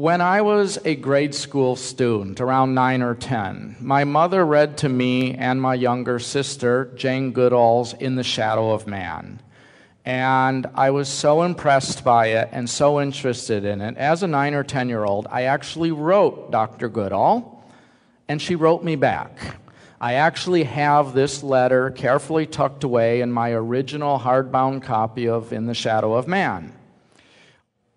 When I was a grade school student, around 9 or 10, my mother read to me and my younger sister Jane Goodall's In the Shadow of Man. And I was so impressed by it and so interested in it. As a 9 or 10 year old, I actually wrote Dr. Goodall, and she wrote me back. I actually have this letter carefully tucked away in my original hardbound copy of In the Shadow of Man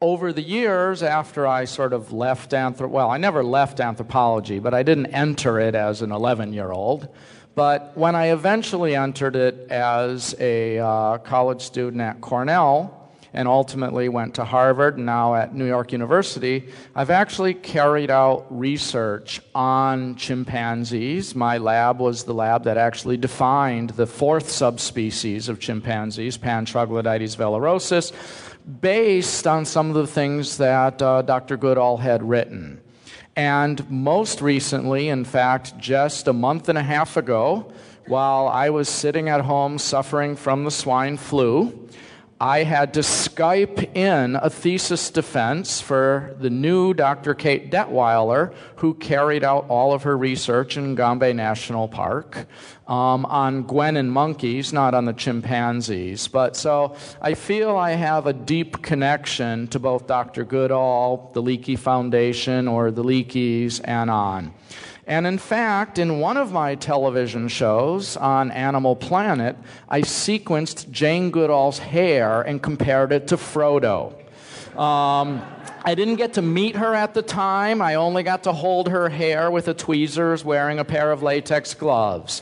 over the years, after I sort of left anthrop, well, I never left anthropology, but I didn't enter it as an 11 year old. But when I eventually entered it as a uh, college student at Cornell, and ultimately went to Harvard and now at New York University, I've actually carried out research on chimpanzees. My lab was the lab that actually defined the fourth subspecies of chimpanzees, Pan troglodytes vellerosus based on some of the things that uh, Dr. Goodall had written. And most recently, in fact, just a month and a half ago, while I was sitting at home suffering from the swine flu, I had to Skype in a thesis defense for the new Dr. Kate Detwiler, who carried out all of her research in Gombe National Park um, on and monkeys, not on the chimpanzees. But so I feel I have a deep connection to both Dr. Goodall, the Leakey Foundation, or the Leakeys, and on. And in fact, in one of my television shows on Animal Planet, I sequenced Jane Goodall's hair and compared it to Frodo. Um, I didn't get to meet her at the time. I only got to hold her hair with the tweezers wearing a pair of latex gloves.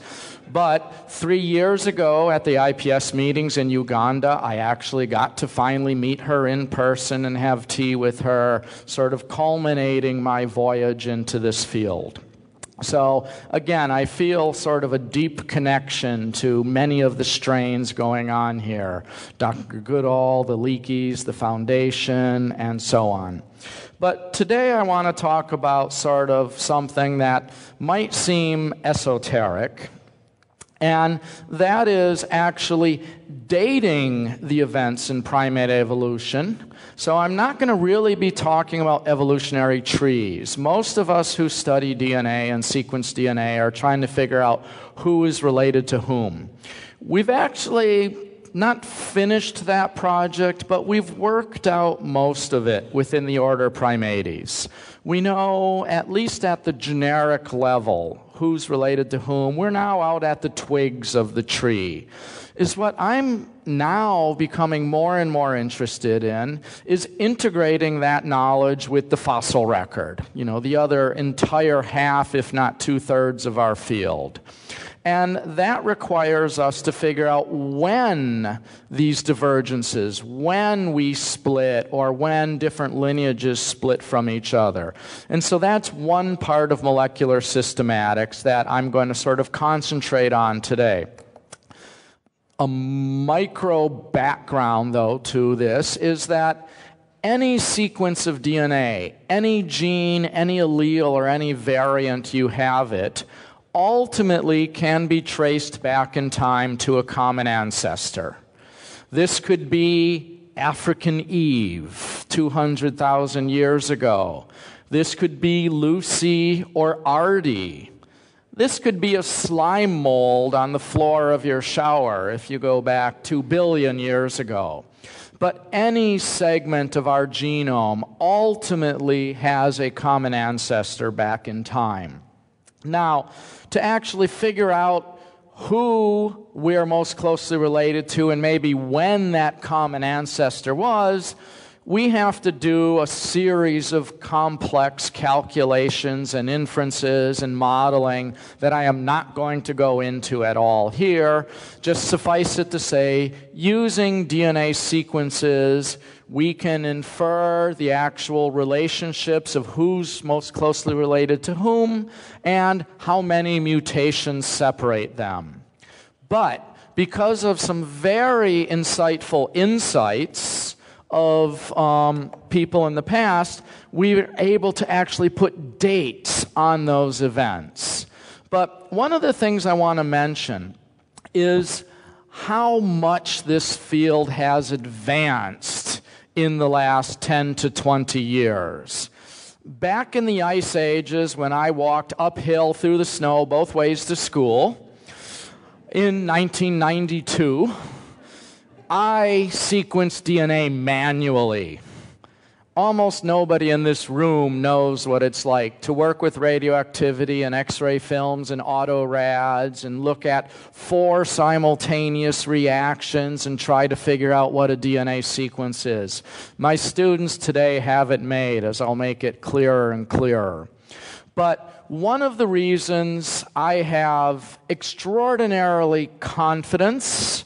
But three years ago at the IPS meetings in Uganda, I actually got to finally meet her in person and have tea with her, sort of culminating my voyage into this field. So, again, I feel sort of a deep connection to many of the strains going on here Dr. Goodall, the Leakeys, the Foundation, and so on. But today I want to talk about sort of something that might seem esoteric, and that is actually dating the events in primate evolution so I'm not going to really be talking about evolutionary trees. Most of us who study DNA and sequence DNA are trying to figure out who is related to whom. We've actually not finished that project, but we've worked out most of it within the order Primates. We know, at least at the generic level, who's related to whom. We're now out at the twigs of the tree is what I'm now becoming more and more interested in is integrating that knowledge with the fossil record, you know, the other entire half, if not two thirds of our field. And that requires us to figure out when these divergences, when we split, or when different lineages split from each other. And so that's one part of molecular systematics that I'm going to sort of concentrate on today a micro background, though, to this is that any sequence of DNA, any gene, any allele, or any variant you have it, ultimately can be traced back in time to a common ancestor. This could be African Eve 200,000 years ago. This could be Lucy or Ardi this could be a slime mold on the floor of your shower if you go back two billion years ago. But any segment of our genome ultimately has a common ancestor back in time. Now, to actually figure out who we are most closely related to and maybe when that common ancestor was, we have to do a series of complex calculations and inferences and modeling that I am not going to go into at all here. Just suffice it to say, using DNA sequences, we can infer the actual relationships of who's most closely related to whom and how many mutations separate them. But because of some very insightful insights, of um, people in the past, we were able to actually put dates on those events. But one of the things I want to mention is how much this field has advanced in the last 10 to 20 years. Back in the ice ages, when I walked uphill through the snow both ways to school in 1992, I sequence DNA manually. Almost nobody in this room knows what it's like to work with radioactivity and X ray films and autorads and look at four simultaneous reactions and try to figure out what a DNA sequence is. My students today have it made, as I'll make it clearer and clearer. But one of the reasons I have extraordinarily confidence,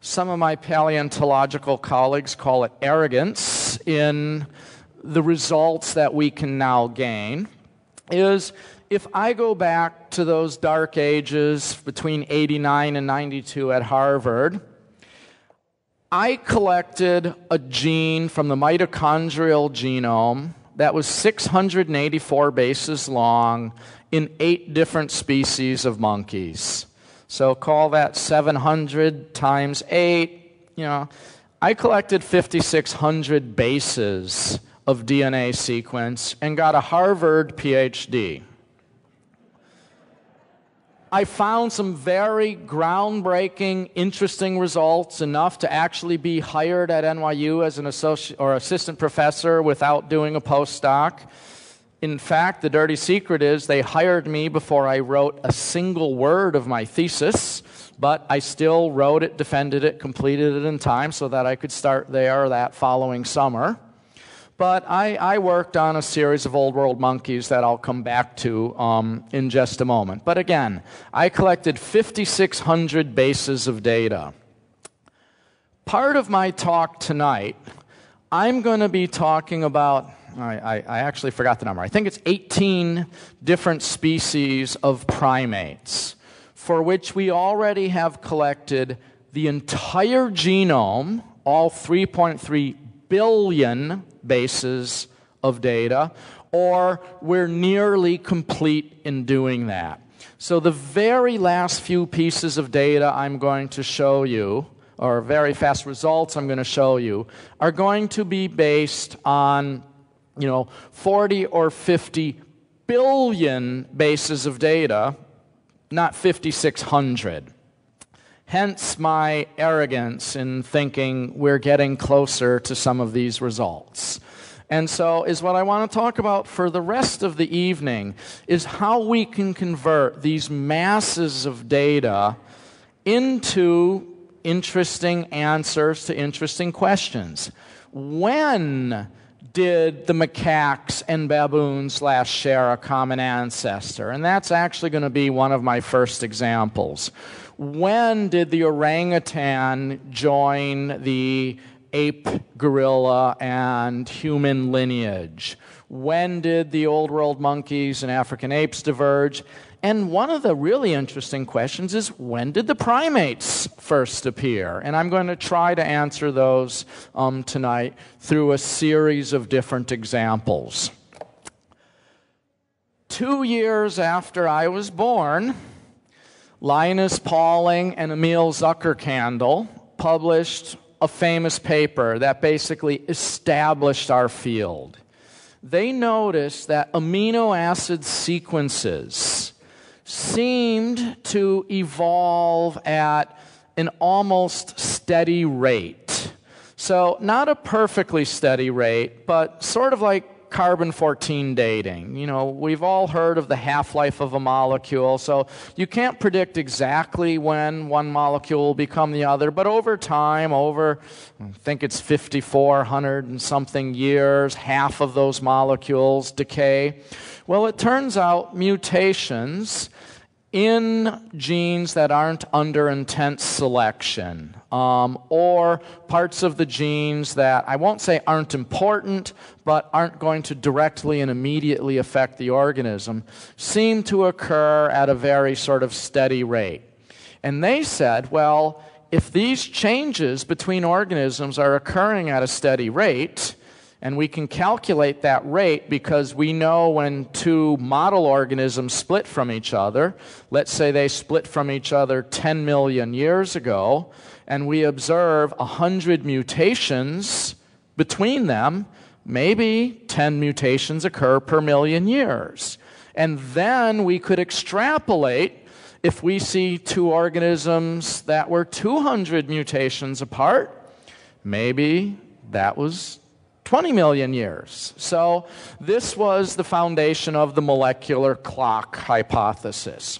some of my paleontological colleagues call it arrogance in the results that we can now gain is if I go back to those dark ages between 89 and 92 at Harvard, I collected a gene from the mitochondrial genome that was 684 bases long in eight different species of monkeys. So call that 700 times 8, you know, I collected 5,600 bases of DNA sequence and got a Harvard PhD. I found some very groundbreaking, interesting results, enough to actually be hired at NYU as an associate or assistant professor without doing a postdoc. In fact, the dirty secret is they hired me before I wrote a single word of my thesis but I still wrote it, defended it, completed it in time so that I could start there that following summer. But I, I worked on a series of old world monkeys that I'll come back to um, in just a moment. But again, I collected 5,600 bases of data. Part of my talk tonight, I'm going to be talking about I, I, I, actually forgot the number. I think it's 18 different species of primates for which we already have collected the entire genome, all 3.3 billion bases of data, or we're nearly complete in doing that. So, the very last few pieces of data I'm going to show you, or very fast results I'm going to show you, are going to be based on, you know, 40 or 50 billion bases of data not 5,600. Hence my arrogance in thinking we're getting closer to some of these results. And so is what I want to talk about for the rest of the evening is how we can convert these masses of data into interesting answers to interesting questions. When did the macaques and baboons last share a common ancestor? And that's actually going to be one of my first examples. When did the orangutan join the ape, gorilla, and human lineage? When did the old world monkeys and African apes diverge? And one of the really interesting questions is when did the primates first appear? And I'm going to try to answer those um, tonight through a series of different examples. Two years after I was born, Linus Pauling and Emil Zuckerkandl published a famous paper that basically established our field. They noticed that amino acid sequences seemed to evolve at an almost steady rate. So, not a perfectly steady rate, but sort of like carbon 14 dating. You know, we've all heard of the half life of a molecule, so you can't predict exactly when one molecule will become the other, but over time, over, I think it's 5,400 and something years, half of those molecules decay. Well, it turns out mutations in genes that aren't under intense selection, um, or parts of the genes that I won't say aren't important, but aren't going to directly and immediately affect the organism, seem to occur at a very sort of steady rate. And they said, well, if these changes between organisms are occurring at a steady rate, and we can calculate that rate because we know when two model organisms split from each other, let's say they split from each other 10 million years ago, and we observe 100 mutations between them, maybe 10 mutations occur per million years. And then we could extrapolate if we see two organisms that were 200 mutations apart, maybe that was 20 million years. So, this was the foundation of the molecular clock hypothesis.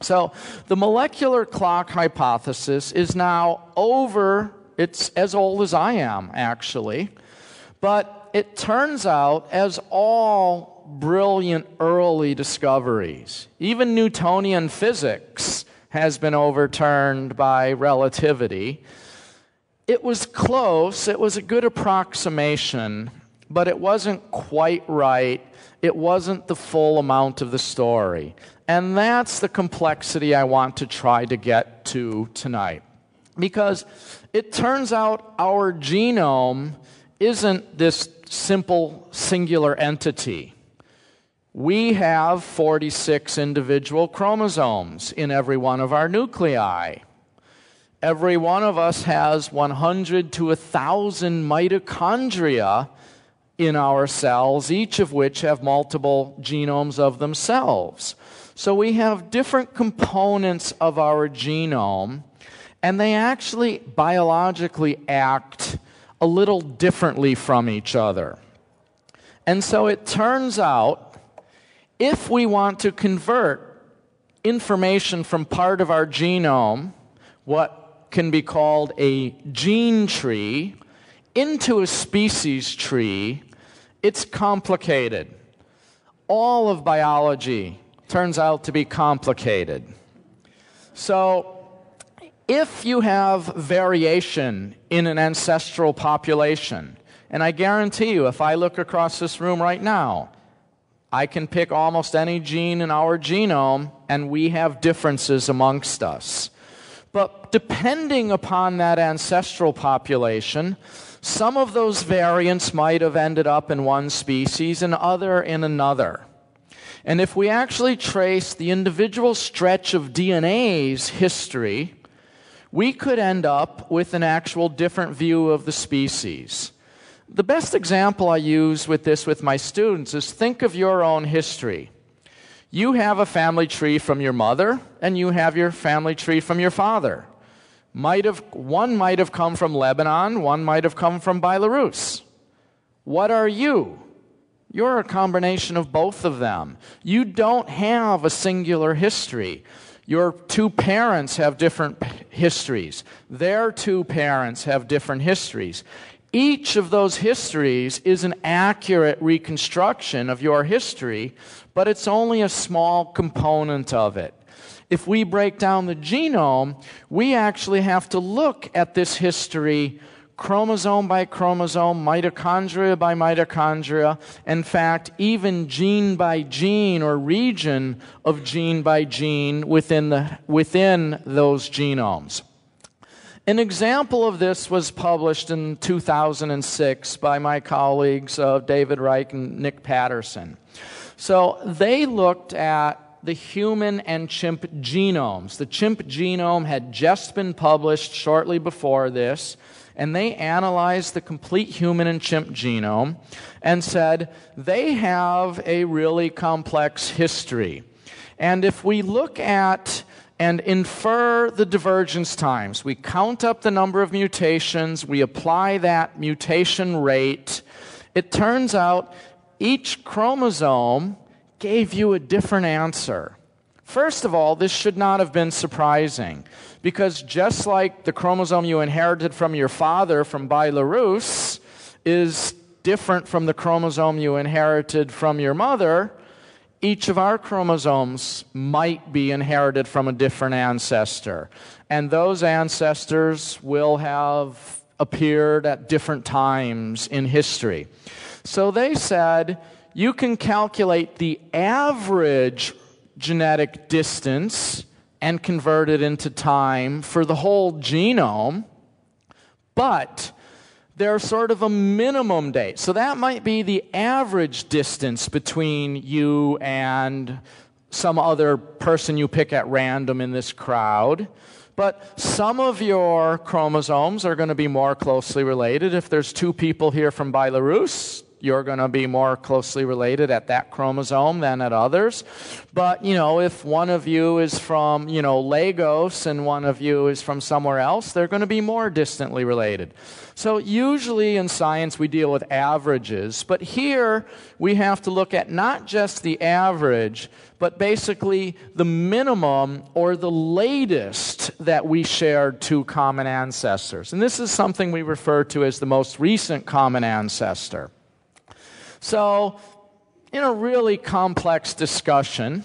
So, the molecular clock hypothesis is now over, it's as old as I am, actually. But it turns out, as all brilliant early discoveries, even Newtonian physics has been overturned by relativity. It was close, it was a good approximation, but it wasn't quite right. It wasn't the full amount of the story. And that's the complexity I want to try to get to tonight. Because it turns out our genome isn't this simple singular entity. We have 46 individual chromosomes in every one of our nuclei. Every one of us has 100 to 1,000 mitochondria in our cells, each of which have multiple genomes of themselves. So we have different components of our genome, and they actually biologically act a little differently from each other. And so it turns out if we want to convert information from part of our genome, what can be called a gene tree into a species tree, it's complicated. All of biology turns out to be complicated. So, if you have variation in an ancestral population, and I guarantee you, if I look across this room right now, I can pick almost any gene in our genome, and we have differences amongst us. But depending upon that ancestral population, some of those variants might have ended up in one species and other in another. And if we actually trace the individual stretch of DNA's history, we could end up with an actual different view of the species. The best example I use with this with my students is think of your own history. You have a family tree from your mother, and you have your family tree from your father. Might have, one might have come from Lebanon, one might have come from Belarus. What are you? You're a combination of both of them. You don't have a singular history. Your two parents have different histories. Their two parents have different histories. Each of those histories is an accurate reconstruction of your history, but it's only a small component of it. If we break down the genome, we actually have to look at this history chromosome by chromosome, mitochondria by mitochondria, in fact, even gene by gene or region of gene by gene within, the, within those genomes. An example of this was published in 2006 by my colleagues uh, David Reich and Nick Patterson. So they looked at the human and chimp genomes. The chimp genome had just been published shortly before this, and they analyzed the complete human and chimp genome and said they have a really complex history. And if we look at and infer the divergence times. We count up the number of mutations, we apply that mutation rate. It turns out each chromosome gave you a different answer. First of all, this should not have been surprising because just like the chromosome you inherited from your father from Belarus is different from the chromosome you inherited from your mother, each of our chromosomes might be inherited from a different ancestor. And those ancestors will have appeared at different times in history. So they said you can calculate the average genetic distance and convert it into time for the whole genome, but there's sort of a minimum date. So that might be the average distance between you and some other person you pick at random in this crowd. But some of your chromosomes are going to be more closely related. If there's two people here from Belarus, you're going to be more closely related at that chromosome than at others. But, you know, if one of you is from, you know, Lagos and one of you is from somewhere else, they're going to be more distantly related. So usually in science we deal with averages, but here we have to look at not just the average, but basically the minimum or the latest that we shared two common ancestors. And this is something we refer to as the most recent common ancestor. So, in a really complex discussion,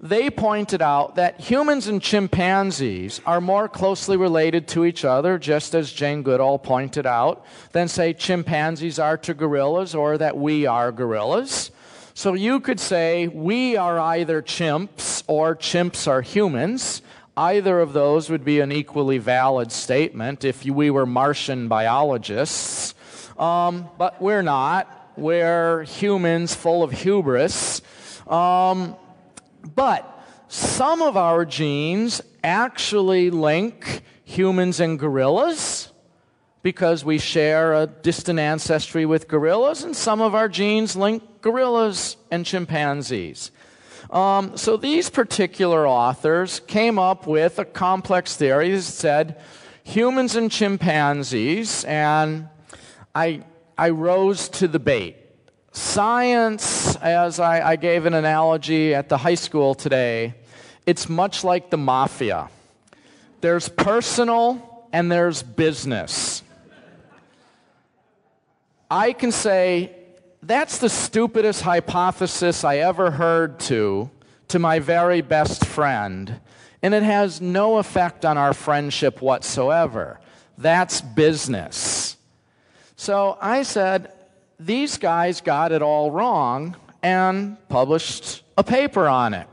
they pointed out that humans and chimpanzees are more closely related to each other, just as Jane Goodall pointed out, than, say, chimpanzees are to gorillas or that we are gorillas. So you could say we are either chimps or chimps are humans. Either of those would be an equally valid statement if we were Martian biologists. Um, but we're not. We're humans full of hubris. Um, but some of our genes actually link humans and gorillas because we share a distant ancestry with gorillas, and some of our genes link gorillas and chimpanzees. Um, so these particular authors came up with a complex theory that said humans and chimpanzees, and I I rose to the bait. Science, as I, I gave an analogy at the high school today, it's much like the mafia. There's personal and there's business. I can say, that's the stupidest hypothesis I ever heard to, to my very best friend, and it has no effect on our friendship whatsoever. That's business. So I said, these guys got it all wrong and published a paper on it.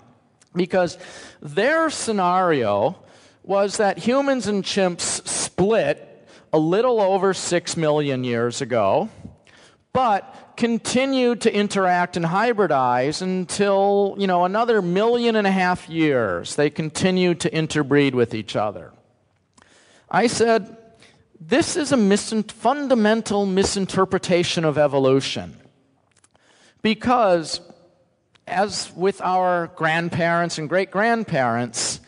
Because their scenario was that humans and chimps split a little over six million years ago, but continued to interact and hybridize until, you know, another million and a half years. They continued to interbreed with each other. I said, this is a mis- fundamental misinterpretation of evolution. Because, as with our grandparents and great grandparents,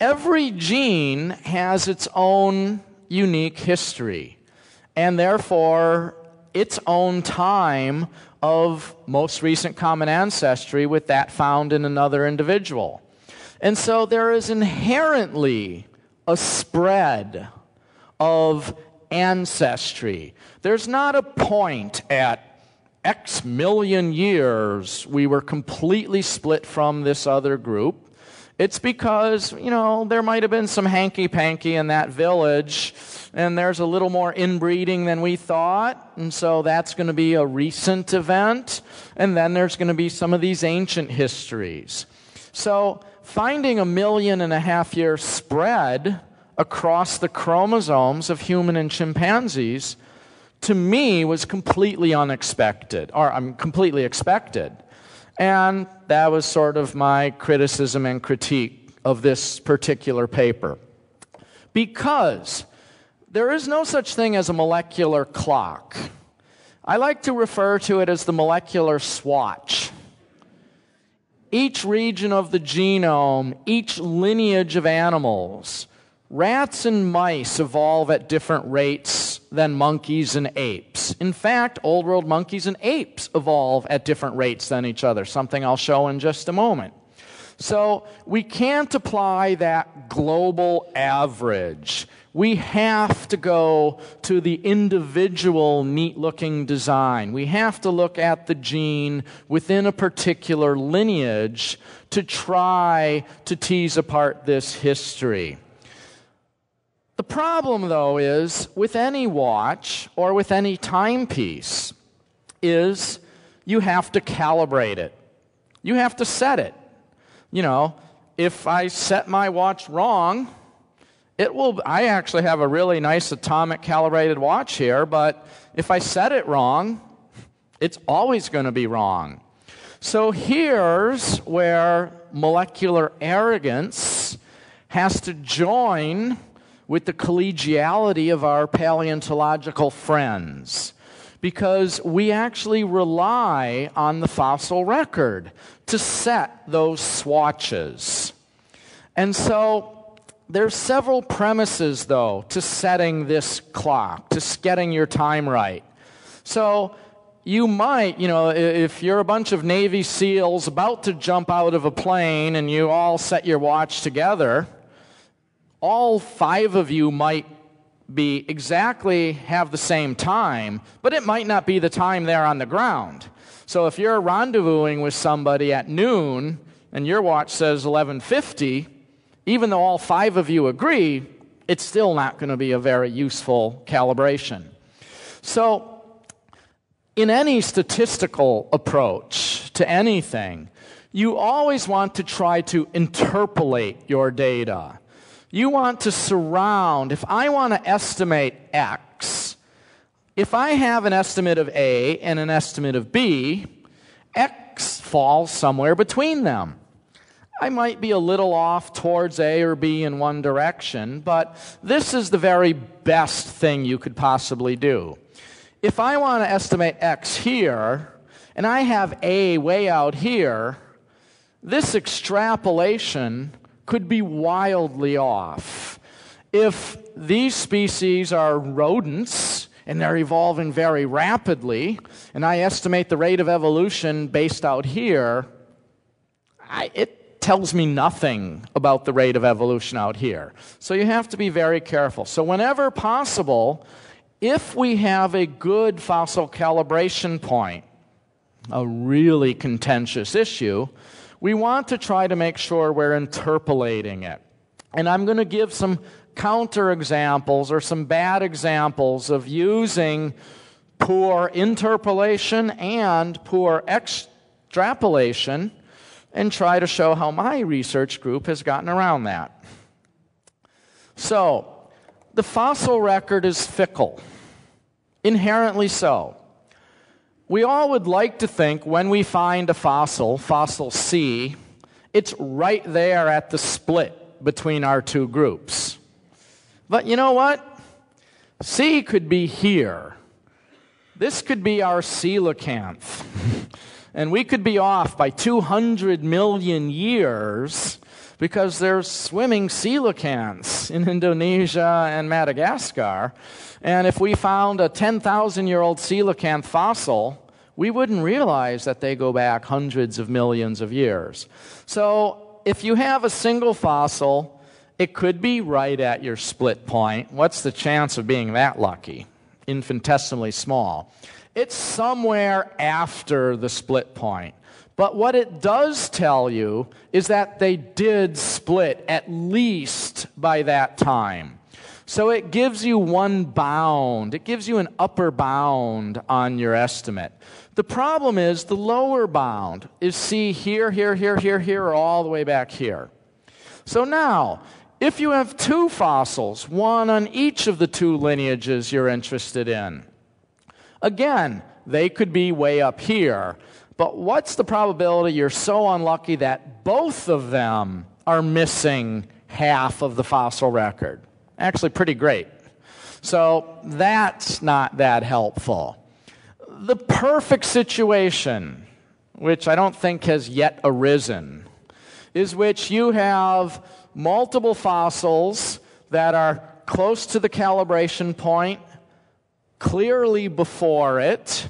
every gene has its own unique history, and therefore its own time of most recent common ancestry with that found in another individual. And so there is inherently a spread of ancestry. There's not a point at X million years we were completely split from this other group. It's because, you know, there might have been some hanky panky in that village, and there's a little more inbreeding than we thought, and so that's going to be a recent event, and then there's going to be some of these ancient histories. So, finding a million and a half year spread across the chromosomes of human and chimpanzees to me was completely unexpected, or I'm completely expected. And that was sort of my criticism and critique of this particular paper. Because there is no such thing as a molecular clock. I like to refer to it as the molecular swatch. Each region of the genome, each lineage of animals, Rats and mice evolve at different rates than monkeys and apes. In fact, old world monkeys and apes evolve at different rates than each other, something I'll show in just a moment. So we can't apply that global average. We have to go to the individual neat looking design. We have to look at the gene within a particular lineage to try to tease apart this history. The problem, though, is with any watch or with any timepiece, is you have to calibrate it. You have to set it. You know, if I set my watch wrong, it will. I actually have a really nice atomic calibrated watch here, but if I set it wrong, it's always going to be wrong. So here's where molecular arrogance has to join with the collegiality of our paleontological friends. because we actually rely on the fossil record to set those swatches. And so there's several premises, though, to setting this clock, to getting your time right. So you might, you know, if you're a bunch of Navy SEALs about to jump out of a plane and you all set your watch together, all five of you might be exactly have the same time, but it might not be the time there on the ground. So if you're rendezvousing with somebody at noon and your watch says 1150, even though all five of you agree, it's still not going to be a very useful calibration. So in any statistical approach to anything, you always want to try to interpolate your data. You want to surround, if I want to estimate X, if I have an estimate of A and an estimate of B, X falls somewhere between them. I might be a little off towards A or B in one direction, but this is the very best thing you could possibly do. If I want to estimate X here, and I have A way out here, this extrapolation could be wildly off. If these species are rodents and they're evolving very rapidly, and I estimate the rate of evolution based out here, I, it tells me nothing about the rate of evolution out here. So you have to be very careful. So, whenever possible, if we have a good fossil calibration point, a really contentious issue, we want to try to make sure we're interpolating it. And I'm going to give some counter examples or some bad examples of using poor interpolation and poor extrapolation and try to show how my research group has gotten around that. So, the fossil record is fickle, inherently so. We all would like to think when we find a fossil, fossil C, it's right there at the split between our two groups. But you know what? C could be here. This could be our coelacanth. and we could be off by 200 million years because there's swimming coelacanths in Indonesia and Madagascar. And if we found a 10,000 year old coelacanth fossil, we wouldn't realize that they go back hundreds of millions of years. So if you have a single fossil, it could be right at your split point. What's the chance of being that lucky? Infinitesimally small. It's somewhere after the split point. But what it does tell you is that they did split at least by that time. So it gives you one bound, it gives you an upper bound on your estimate. The problem is the lower bound is see here, here, here, here, here, or all the way back here. So now, if you have two fossils, one on each of the two lineages you're interested in, again, they could be way up here. But what's the probability you're so unlucky that both of them are missing half of the fossil record? Actually, pretty great. So that's not that helpful. The perfect situation, which I don't think has yet arisen, is which you have multiple fossils that are close to the calibration point, clearly before it,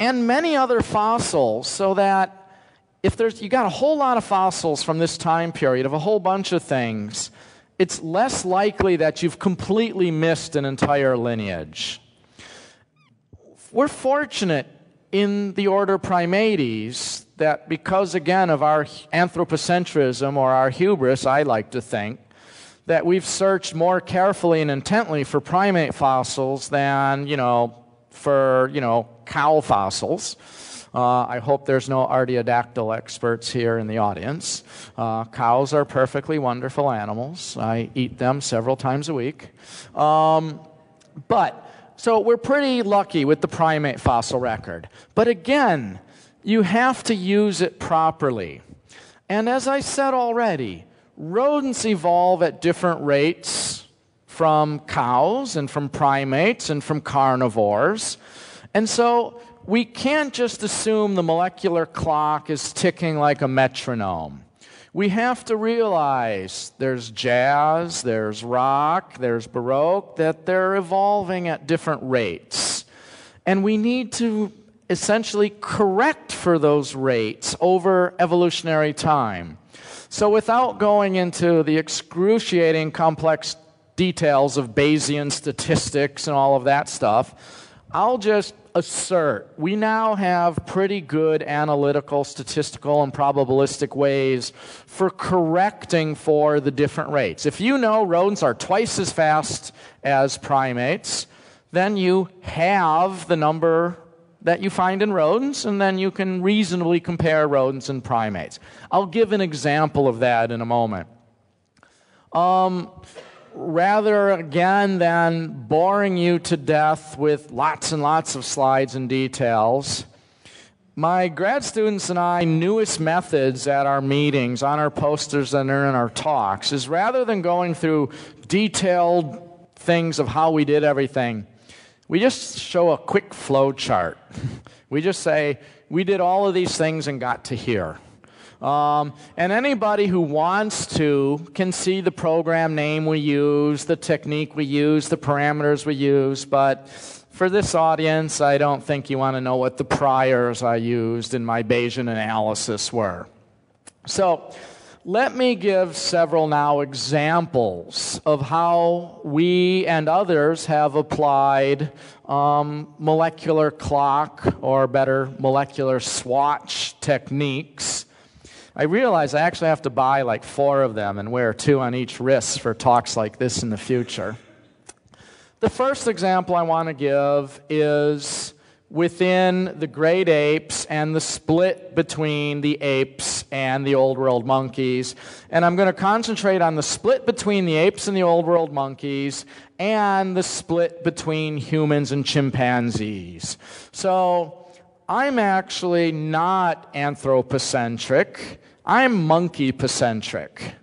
and many other fossils, so that if there's you got a whole lot of fossils from this time period of a whole bunch of things, it's less likely that you've completely missed an entire lineage. We're fortunate in the order Primates that because, again, of our anthropocentrism or our hubris, I like to think, that we've searched more carefully and intently for primate fossils than, you know, for, you know, cow fossils. Uh, I hope there's no artiodactyl experts here in the audience. Uh, cows are perfectly wonderful animals. I eat them several times a week. Um, but, so we're pretty lucky with the primate fossil record. But again, you have to use it properly. And as I said already, rodents evolve at different rates from cows and from primates and from carnivores. And so we can't just assume the molecular clock is ticking like a metronome. We have to realize there's jazz, there's rock, there's baroque, that they're evolving at different rates. And we need to essentially correct for those rates over evolutionary time. So, without going into the excruciating complex details of Bayesian statistics and all of that stuff, I'll just assert we now have pretty good analytical, statistical, and probabilistic ways for correcting for the different rates. If you know rodents are twice as fast as primates, then you have the number that you find in rodents, and then you can reasonably compare rodents and primates. I'll give an example of that in a moment. Um, rather, again, than boring you to death with lots and lots of slides and details, my grad students and I, newest methods at our meetings, on our posters, and in our talks, is rather than going through detailed things of how we did everything, we just show a quick flow chart. we just say, we did all of these things and got to here. Um, and anybody who wants to can see the program name we use, the technique we use, the parameters we use. But for this audience, I don't think you want to know what the priors I used in my Bayesian analysis were. So let me give several now examples of how we and others have applied um, molecular clock, or better, molecular swatch techniques. I realize I actually have to buy like four of them and wear two on each wrist for talks like this in the future. The first example I want to give is within the great apes and the split between the apes and the old world monkeys. And I'm going to concentrate on the split between the apes and the old world monkeys and the split between humans and chimpanzees. So I'm actually not anthropocentric, I'm monkey-pocentric.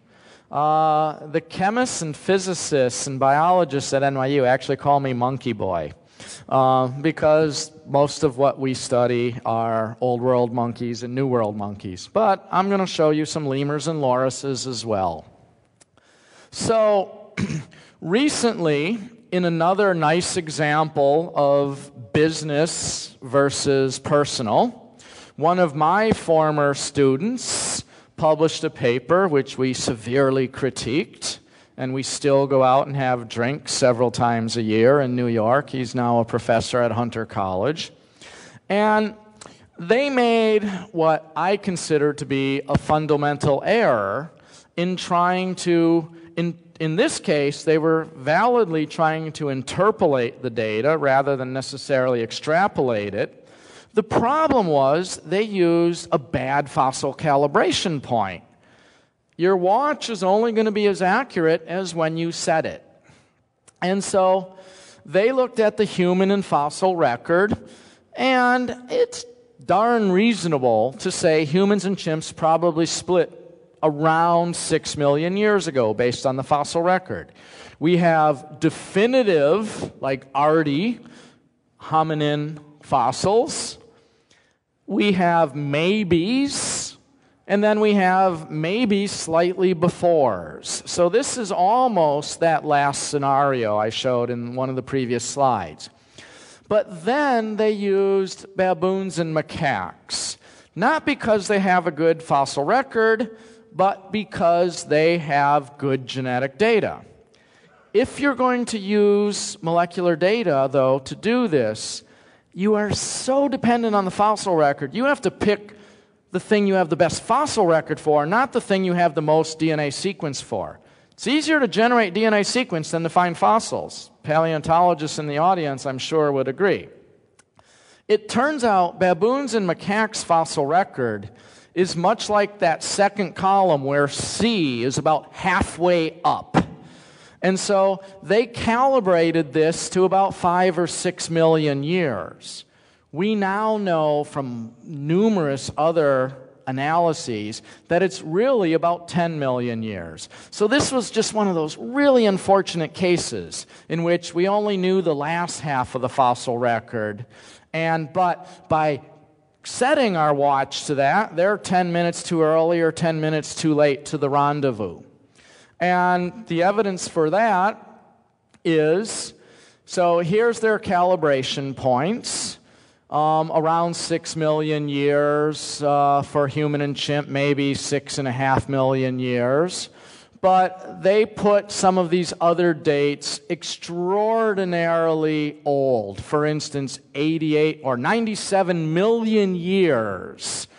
Uh, the chemists and physicists and biologists at NYU actually call me monkey boy. Uh, because most of what we study are old world monkeys and new world monkeys. But I'm going to show you some lemurs and lorises as well. So, recently, in another nice example of business versus personal, one of my former students published a paper which we severely critiqued and we still go out and have drinks several times a year in New York. He's now a professor at Hunter College. And they made what I consider to be a fundamental error in trying to, in, in this case, they were validly trying to interpolate the data rather than necessarily extrapolate it. The problem was they used a bad fossil calibration point. Your watch is only going to be as accurate as when you set it. And so they looked at the human and fossil record, and it's darn reasonable to say humans and chimps probably split around 6 million years ago based on the fossil record. We have definitive, like Ardi, hominin fossils. We have maybes, and then we have maybe slightly befores. So this is almost that last scenario I showed in one of the previous slides. But then they used baboons and macaques, not because they have a good fossil record, but because they have good genetic data. If you're going to use molecular data, though, to do this, you are so dependent on the fossil record. You have to pick the thing you have the best fossil record for, not the thing you have the most DNA sequence for. It's easier to generate DNA sequence than to find fossils. Paleontologists in the audience, I'm sure, would agree. It turns out baboons and macaques' fossil record is much like that second column where C is about halfway up. And so they calibrated this to about five or six million years. We now know from numerous other analyses that it's really about 10 million years. So this was just one of those really unfortunate cases in which we only knew the last half of the fossil record. And but by setting our watch to that, they're 10 minutes too early or 10 minutes too late to the rendezvous. And the evidence for that is so here's their calibration points. Um, around six million years uh, for human and chimp, maybe six and a half million years. But they put some of these other dates extraordinarily old. For instance, 88 or 97 million years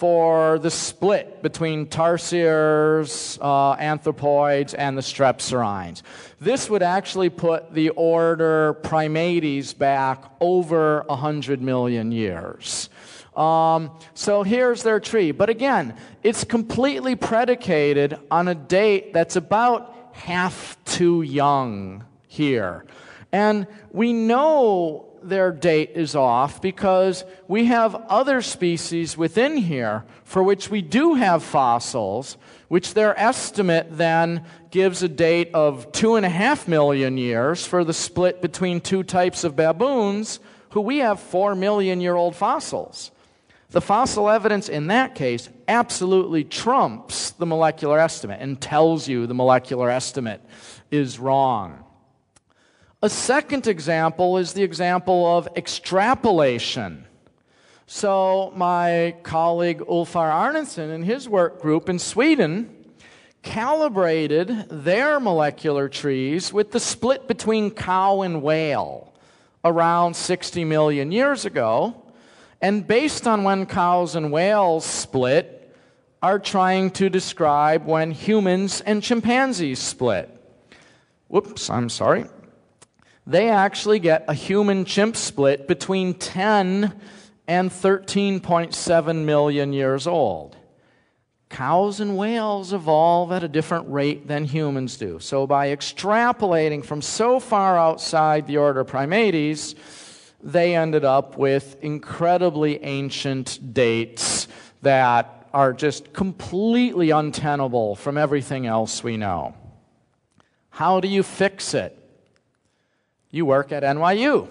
for the split between tarsiers, uh, anthropoids, and the strepsirrhines. This would actually put the order Primates back over 100 million years. Um, so here's their tree. But again, it's completely predicated on a date that's about half too young here. And we know their date is off because we have other species within here for which we do have fossils, which their estimate then gives a date of two and a half million years for the split between two types of baboons, who we have four million year old fossils. The fossil evidence in that case absolutely trumps the molecular estimate and tells you the molecular estimate is wrong. A second example is the example of extrapolation. So, my colleague Ulfur Arnason and his work group in Sweden calibrated their molecular trees with the split between cow and whale around 60 million years ago. And based on when cows and whales split, are trying to describe when humans and chimpanzees split. Whoops, I'm sorry they actually get a human chimp split between 10 and 13.7 million years old. Cows and whales evolve at a different rate than humans do. So, by extrapolating from so far outside the order Primates, they ended up with incredibly ancient dates that are just completely untenable from everything else we know. How do you fix it? You work at NYU.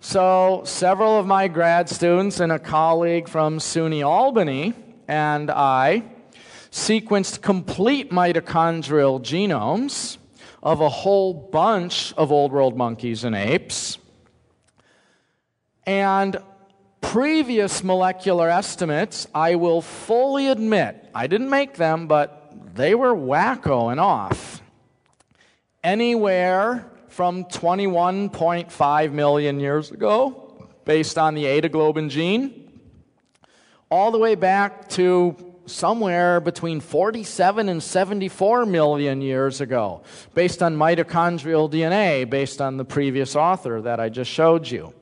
So, several of my grad students and a colleague from SUNY Albany and I sequenced complete mitochondrial genomes of a whole bunch of old world monkeys and apes. And previous molecular estimates, I will fully admit, I didn't make them, but they were wacko and off anywhere from 21.5 million years ago, based on the Eta globin gene, all the way back to somewhere between 47 and 74 million years ago, based on mitochondrial DNA, based on the previous author that I just showed you.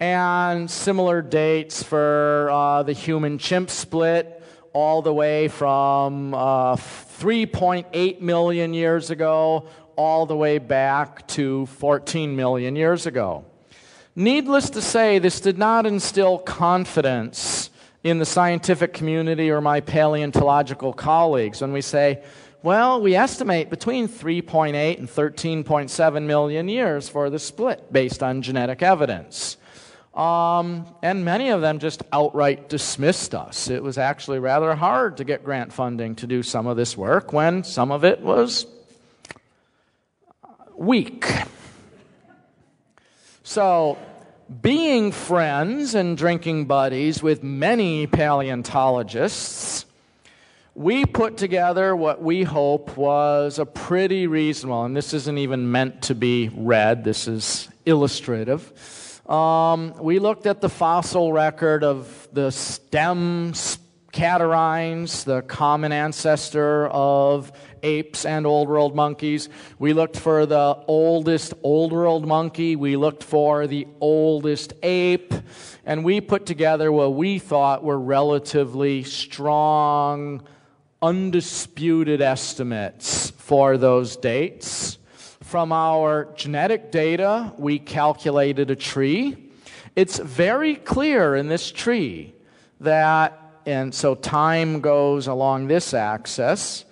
And similar dates for uh, the human chimp split, all the way from uh, 3.8 million years ago all the way back to 14 million years ago. Needless to say, this did not instill confidence in the scientific community or my paleontological colleagues when we say, well, we estimate between 3.8 and 13.7 million years for the split based on genetic evidence. Um, and many of them just outright dismissed us. It was actually rather hard to get grant funding to do some of this work when some of it was weak. So, being friends and drinking buddies with many paleontologists, we put together what we hope was a pretty reasonable, and this isn't even meant to be read, this is illustrative. Um, we looked at the fossil record of the stem catarrhines, the common ancestor of apes and old world monkeys. We looked for the oldest old world monkey. We looked for the oldest ape. And we put together what we thought were relatively strong, undisputed estimates for those dates. From our genetic data, we calculated a tree. It's very clear in this tree that, and so time goes along this axis,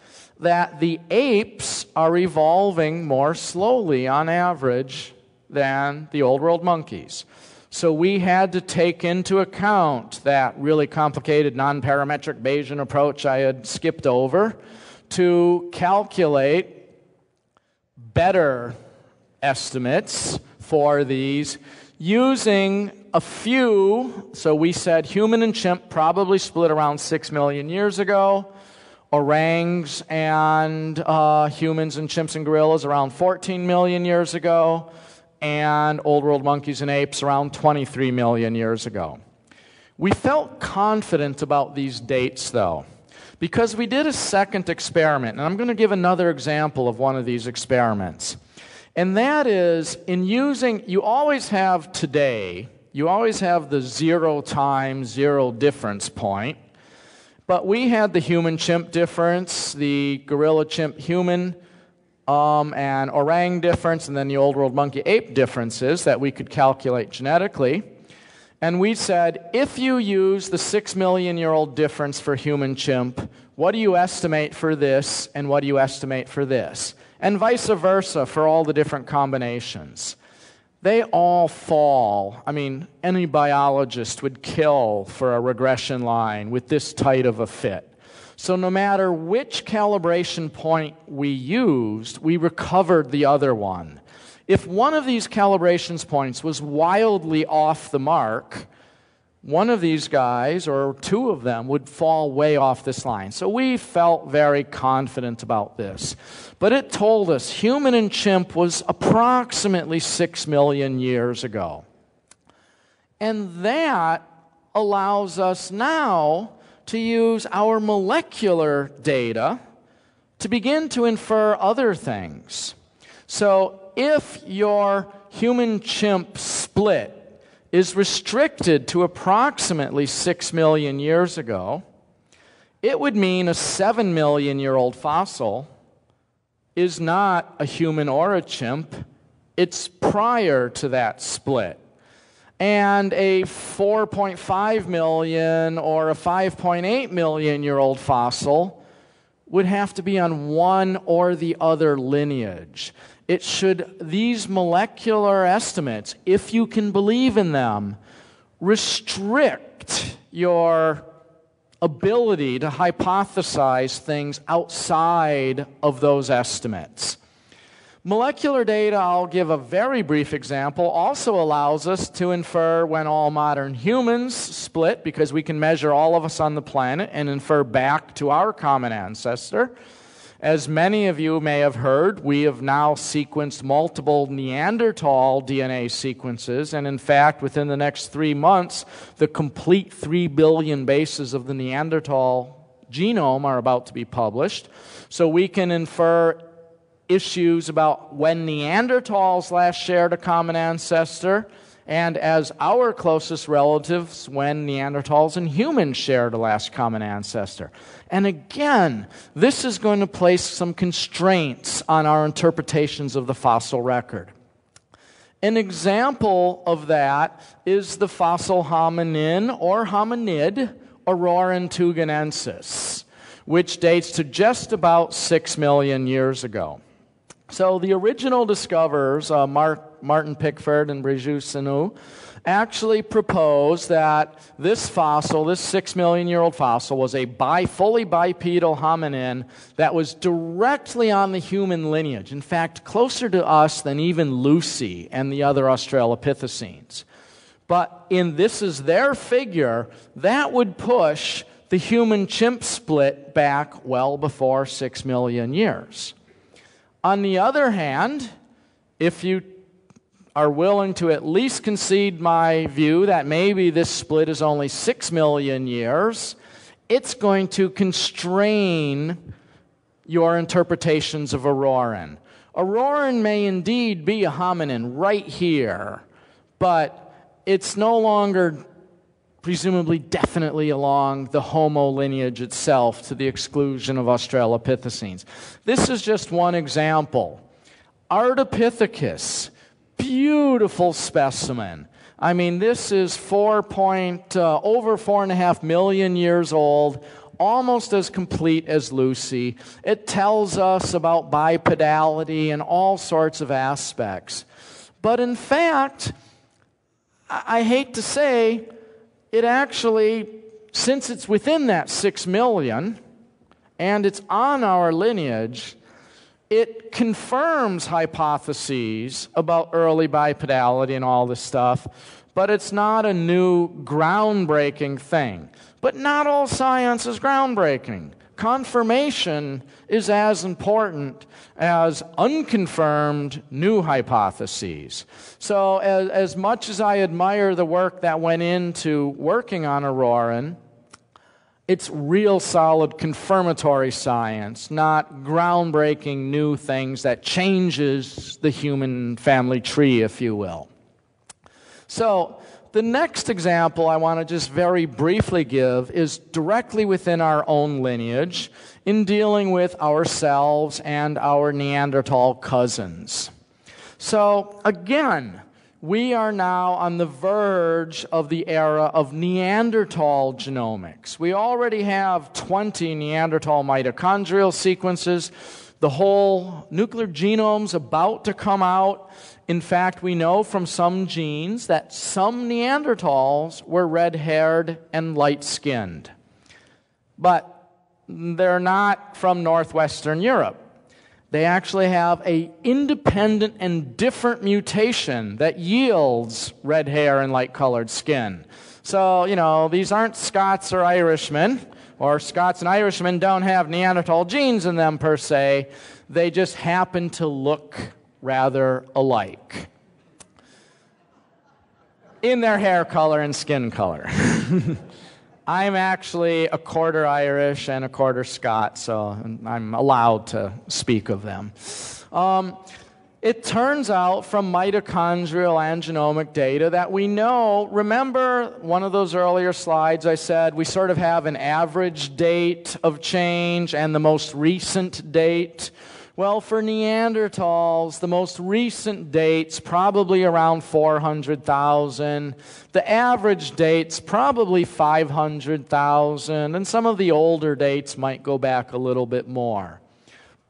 that the apes are evolving more slowly on average than the old world monkeys. So we had to take into account that really complicated non parametric Bayesian approach I had skipped over to calculate better estimates for these using a few. So we said human and chimp probably split around 6 million years ago. Orangs and uh, humans and chimps and gorillas around 14 million years ago. And old world monkeys and apes around 23 million years ago. We felt confident about these dates, though, because we did a second experiment. And I'm going to give another example of one of these experiments. And that is in using, you always have today, you always have the zero time, zero difference point. But we had the human chimp difference, the gorilla chimp human, um, and orang difference, and then the old world monkey ape differences that we could calculate genetically. And we said if you use the six million year old difference for human chimp, what do you estimate for this, and what do you estimate for this? and vice versa for all the different combinations. They all fall. I mean, any biologist would kill for a regression line with this tight of a fit. So, no matter which calibration point we used, we recovered the other one. If one of these calibrations points was wildly off the mark, one of these guys, or two of them, would fall way off this line. So we felt very confident about this. But it told us human and chimp was approximately six million years ago. And that allows us now to use our molecular data to begin to infer other things. So if your human chimp split is restricted to approximately 6 million years ago, it would mean a 7 million year old fossil is not a human or a chimp, it's prior to that split. And a 4.5 million or a 5.8 million year old fossil would have to be on one or the other lineage. It should, these molecular estimates, if you can believe in them, restrict your ability to hypothesize things outside of those estimates. Molecular data, I'll give a very brief example, also allows us to infer when all modern humans split, because we can measure all of us on the planet and infer back to our common ancestor. As many of you may have heard, we have now sequenced multiple Neanderthal DNA sequences, and in fact, within the next three months, the complete three billion bases of the Neanderthal genome are about to be published. So we can infer issues about when Neanderthals last shared a common ancestor and as our closest relatives when Neanderthals and humans shared a last common ancestor. And again, this is going to place some constraints on our interpretations of the fossil record. An example of that is the fossil hominin or hominid Orrorin which dates to just about six million years ago. So the original discoverers, uh, Mark, Martin Pickford and Brigitte Senut, actually proposed that this fossil, this six million year old fossil, was a bi- fully bipedal hominin that was directly on the human lineage. In fact, closer to us than even Lucy and the other Australopithecines. But in this is their figure, that would push the human chimp split back well before six million years. On the other hand, if you are willing to at least concede my view that maybe this split is only six million years, it's going to constrain your interpretations of Orrorin. Orrorin may indeed be a hominin right here, but it's no longer presumably definitely along the Homo lineage itself to the exclusion of Australopithecines. This is just one example. Ardipithecus, beautiful specimen. I mean, this is four point, uh, over four and a half million years old, almost as complete as Lucy. It tells us about bipedality and all sorts of aspects. But in fact, I, I hate to say, it actually, since it's within that six million and it's on our lineage, it confirms hypotheses about early bipedality and all this stuff, but it's not a new groundbreaking thing. But not all science is groundbreaking. Confirmation is as important as unconfirmed new hypotheses. So, as, as much as I admire the work that went into working on Orrorin, it's real solid confirmatory science, not groundbreaking new things that changes the human family tree, if you will. So, the next example I want to just very briefly give is directly within our own lineage in dealing with ourselves and our Neanderthal cousins. So, again, we are now on the verge of the era of Neanderthal genomics. We already have 20 Neanderthal mitochondrial sequences. The whole nuclear genome's about to come out. In fact, we know from some genes that some Neanderthals were red haired and light skinned. But they're not from northwestern Europe they actually have a independent and different mutation that yields red hair and light colored skin. So, you know, these aren't Scots or Irishmen, or Scots and Irishmen don't have Neanderthal genes in them per se. They just happen to look rather alike in their hair color and skin color. I'm actually a quarter Irish and a quarter Scot, so I'm allowed to speak of them. Um, it turns out from mitochondrial and genomic data that we know, remember one of those earlier slides I said we sort of have an average date of change and the most recent date? Well, for Neanderthals, the most recent date's probably around 400,000. The average date's probably 500,000, and some of the older dates might go back a little bit more.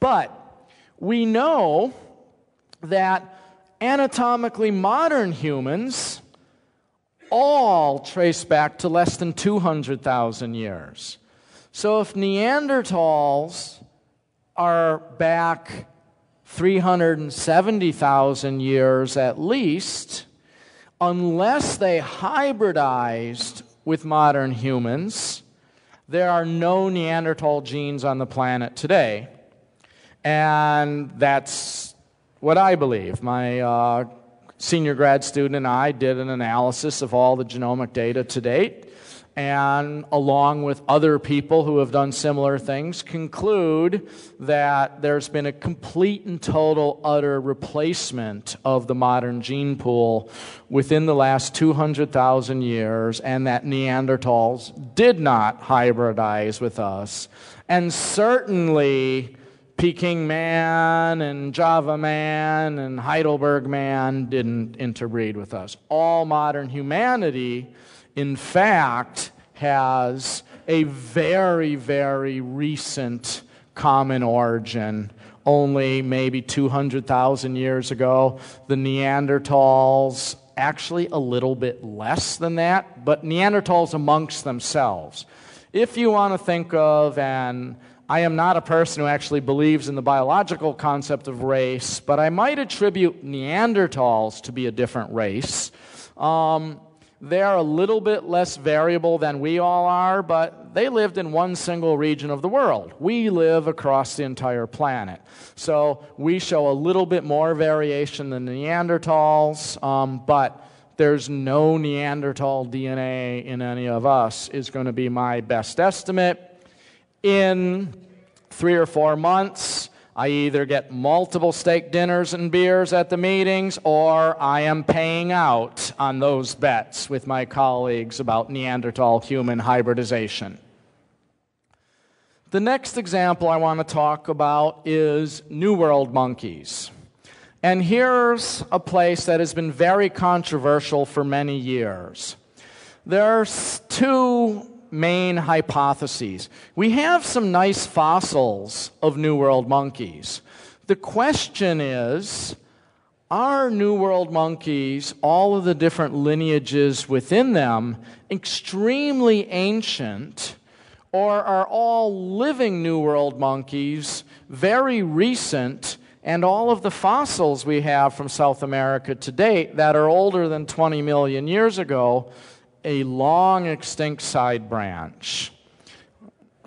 But we know that anatomically modern humans all trace back to less than 200,000 years. So if Neanderthals are back 370,000 years at least, unless they hybridized with modern humans, there are no Neanderthal genes on the planet today. And that's what I believe. My uh, senior grad student and I did an analysis of all the genomic data to date and along with other people who have done similar things, conclude that there's been a complete and total, utter replacement of the modern gene pool within the last 200,000 years, and that Neanderthals did not hybridize with us. And certainly, Peking man and Java man and Heidelberg man didn't interbreed with us. All modern humanity in fact, has a very, very recent common origin. Only maybe 200,000 years ago, the Neanderthals, actually a little bit less than that, but Neanderthals amongst themselves. If you want to think of, and I am not a person who actually believes in the biological concept of race, but I might attribute Neanderthals to be a different race. Um, they're a little bit less variable than we all are, but they lived in one single region of the world. We live across the entire planet. So we show a little bit more variation than Neanderthals, um, but there's no Neanderthal DNA in any of us, is going to be my best estimate. In three or four months, I either get multiple steak dinners and beers at the meetings, or I am paying out on those bets with my colleagues about Neanderthal human hybridization. The next example I want to talk about is New World monkeys. And here's a place that has been very controversial for many years. There's two main hypotheses. We have some nice fossils of New World monkeys. The question is are New World monkeys, all of the different lineages within them, extremely ancient, or are all living New World monkeys very recent? And all of the fossils we have from South America to date that are older than 20 million years ago, a long extinct side branch.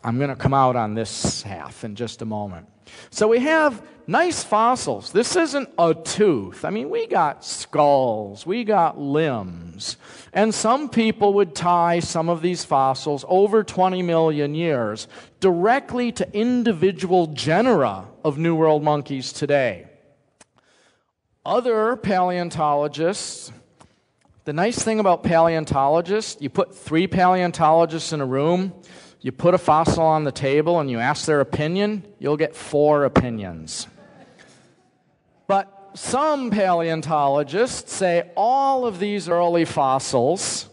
I'm going to come out on this half in just a moment. So we have nice fossils. This isn't a tooth. I mean, we got skulls, we got limbs. And some people would tie some of these fossils over 20 million years directly to individual genera of New World monkeys today. Other paleontologists, the nice thing about paleontologists, you put three paleontologists in a room, you put a fossil on the table, and you ask their opinion, you'll get four opinions. But some paleontologists say all of these early fossils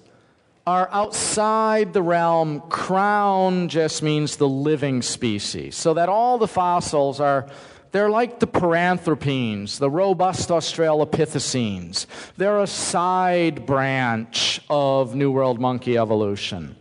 are outside the realm. Crown just means the living species. So that all the fossils are, they're like the paranthropines, the robust Australopithecines. They're a side branch of New World monkey evolution.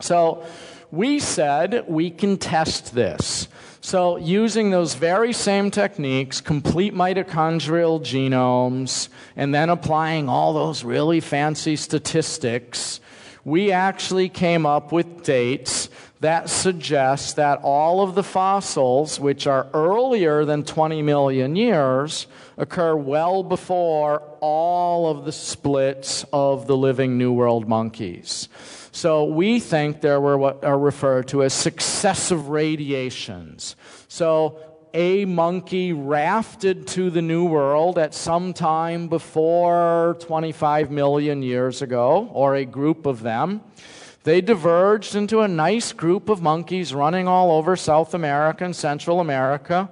So we said we can test this. So, using those very same techniques, complete mitochondrial genomes, and then applying all those really fancy statistics, we actually came up with dates that suggests that all of the fossils, which are earlier than 20 million years, occur well before all of the splits of the living New World monkeys. So we think there were what are referred to as successive radiations. So a monkey rafted to the New World at some time before 25 million years ago, or a group of them. They diverged into a nice group of monkeys running all over South America and Central America.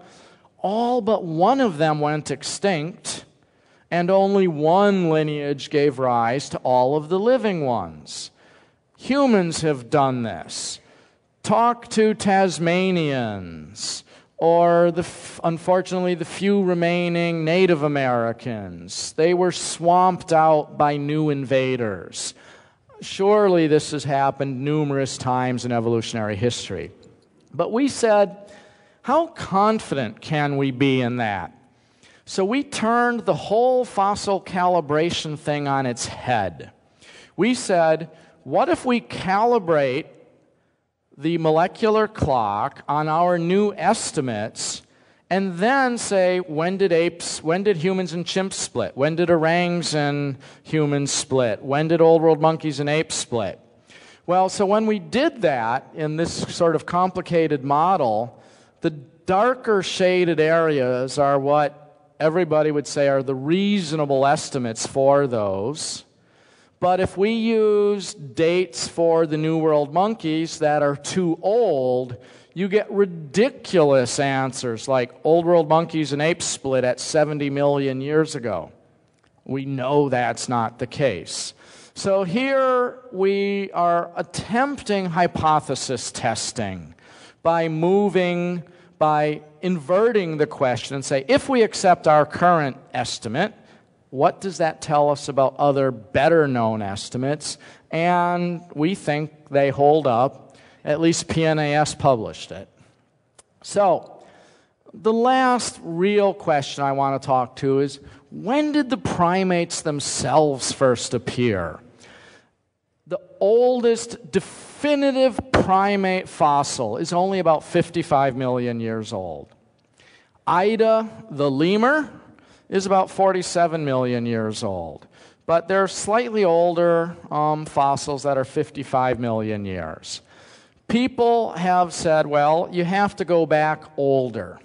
All but one of them went extinct, and only one lineage gave rise to all of the living ones. Humans have done this. Talk to Tasmanians or the, unfortunately the few remaining Native Americans. They were swamped out by new invaders. Surely this has happened numerous times in evolutionary history. But we said, how confident can we be in that? So we turned the whole fossil calibration thing on its head. We said, what if we calibrate the molecular clock on our new estimates and then say when did apes when did humans and chimps split? When did orangs and humans split? When did old world monkeys and apes split? Well so when we did that in this sort of complicated model the darker shaded areas are what everybody would say are the reasonable estimates for those. But if we use dates for the New World monkeys that are too old, you get ridiculous answers like Old World monkeys and apes split at 70 million years ago. We know that's not the case. So here we are attempting hypothesis testing by moving, by inverting the question and say, if we accept our current estimate, what does that tell us about other better known estimates? And we think they hold up. At least PNAS published it. So, the last real question I want to talk to is when did the primates themselves first appear? The oldest definitive primate fossil is only about 55 million years old. Ida the lemur is about 47 million years old. But there are slightly older um, fossils that are 55 million years. People have said, well, you have to go back older.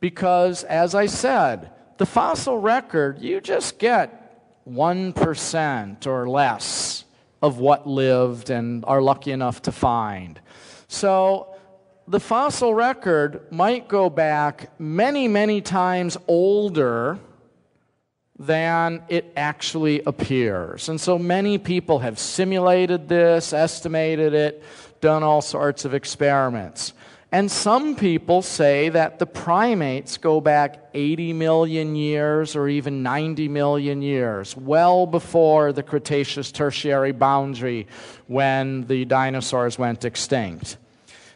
Because, as I said, the fossil record, you just get 1% or less of what lived and are lucky enough to find. So, the fossil record might go back many, many times older than it actually appears. And so many people have simulated this, estimated it, done all sorts of experiments. And some people say that the primates go back 80 million years or even 90 million years, well before the Cretaceous Tertiary boundary when the dinosaurs went extinct.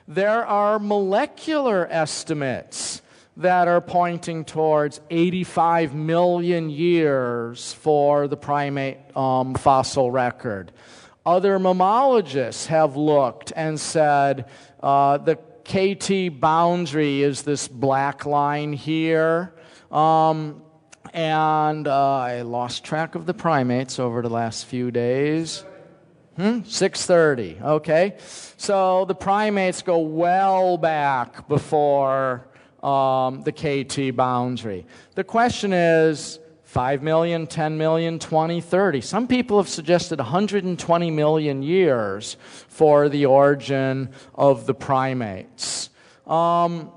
There are molecular estimates that are pointing towards 85 million years for the primate um, fossil record. Other mammalogists have looked and said uh, the KT boundary is this black line here. Um, and uh, I lost track of the primates over the last few days. Hmm? 630, okay. So the primates go well back before um, the KT boundary. The question is 5 million, 10 million, 20, 30. Some people have suggested 120 million years for the origin of the primates. Um,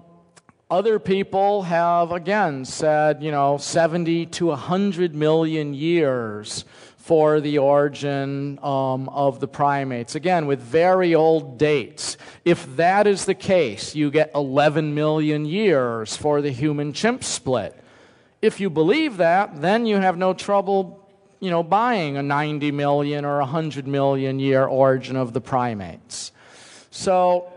other people have, again, said, you know, 70 to 100 million years for the origin um, of the primates. Again, with very old dates. If that is the case, you get 11 million years for the human chimp split. If you believe that, then you have no trouble, you know, buying a 90 million or 100 million year origin of the primates. So,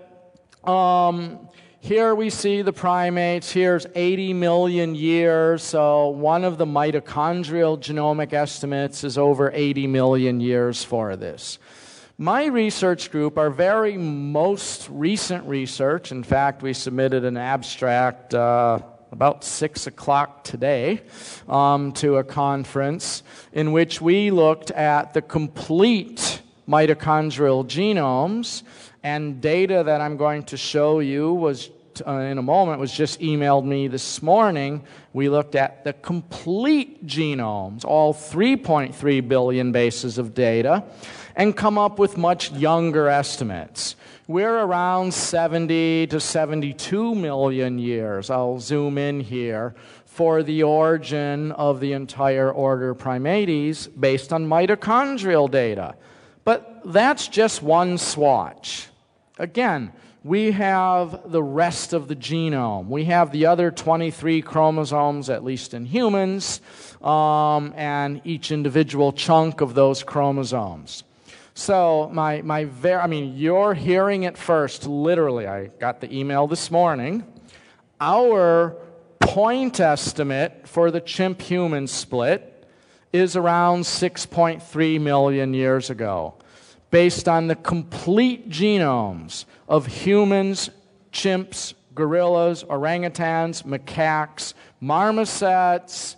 um, here we see the primates. Here's 80 million years. So, one of the mitochondrial genomic estimates is over 80 million years for this. My research group, our very most recent research, in fact, we submitted an abstract. Uh, about 6 o'clock today um, to a conference in which we looked at the complete mitochondrial genomes and data that I'm going to show you was uh, in a moment was just emailed me this morning. We looked at the complete genomes, all 3.3 billion bases of data, and come up with much younger estimates. We're around 70 to 72 million years. I'll zoom in here for the origin of the entire order Primates based on mitochondrial data. But that's just one swatch. Again, we have the rest of the genome. We have the other 23 chromosomes, at least in humans, um, and each individual chunk of those chromosomes. So, my, my ver- I mean, you're hearing it first, literally. I got the email this morning. Our point estimate for the chimp human split is around 6.3 million years ago, based on the complete genomes of humans, chimps, gorillas, orangutans, macaques, marmosets,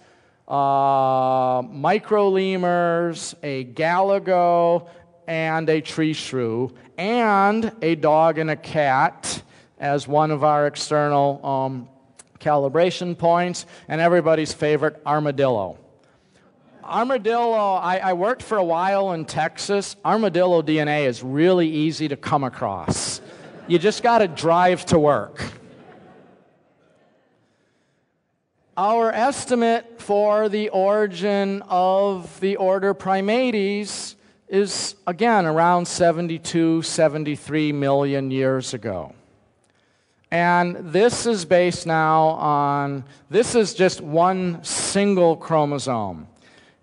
uh, microlemurs, a galago, and a tree shrew, and a dog and a cat as one of our external um, calibration points, and everybody's favorite, armadillo. Armadillo, I, I, worked for a while in Texas. Armadillo DNA is really easy to come across. You just got to drive to work. Our estimate for the origin of the order Primates is again around 72, 73 million years ago. And this is based now on, this is just one single chromosome.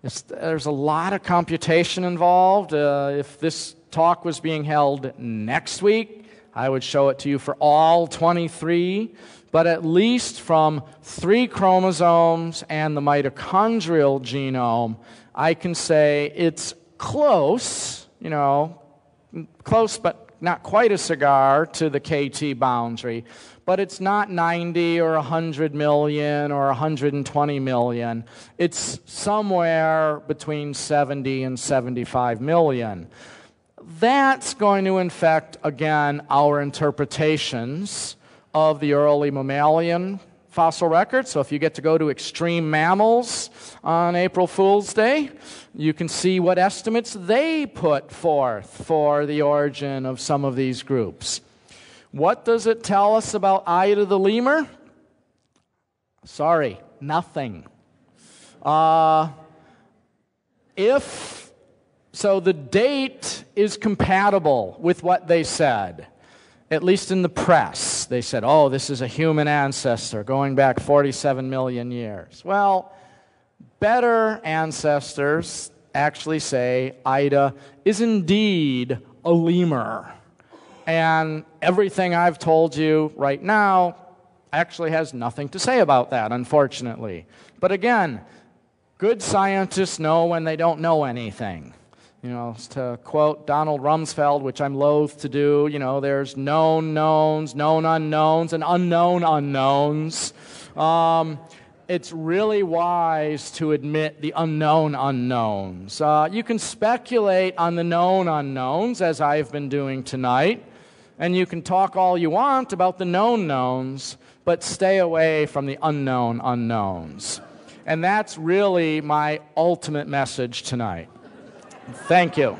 It's, there's a lot of computation involved. Uh, if this talk was being held next week, I would show it to you for all 23, but at least from three chromosomes and the mitochondrial genome, I can say it's close, you know, close but not quite a cigar to the KT boundary, but it's not 90 or 100 million or 120 million. It's somewhere between 70 and 75 million. That's going to infect, again, our interpretations of the early mammalian fossil record. So if you get to go to extreme mammals on April Fool's Day, you can see what estimates they put forth for the origin of some of these groups. What does it tell us about Ida the lemur? Sorry, nothing. Uh, if so, the date is compatible with what they said, at least in the press. They said, oh, this is a human ancestor going back 47 million years. Well, better ancestors actually say Ida is indeed a lemur. And everything I've told you right now actually has nothing to say about that, unfortunately. But again, good scientists know when they don't know anything. You know, to quote Donald Rumsfeld, which I'm loath to do, you know, there's known knowns, known unknowns, and unknown unknowns. Um, it's really wise to admit the unknown unknowns. Uh, you can speculate on the known unknowns, as I've been doing tonight, and you can talk all you want about the known knowns, but stay away from the unknown unknowns. And that's really my ultimate message tonight. Thank you.